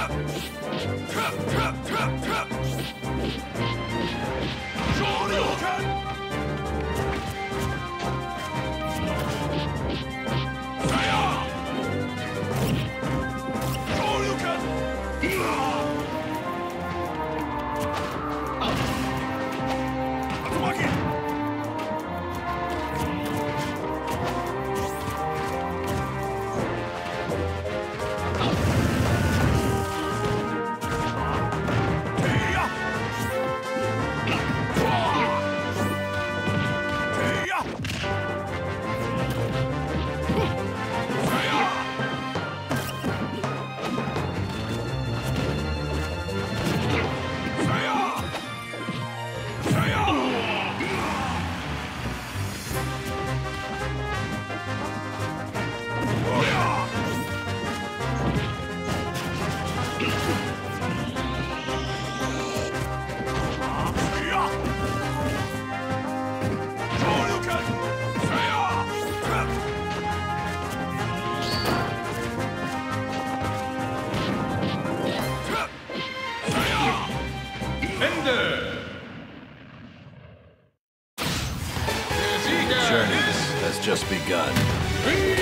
Yeah! Journey has just begun.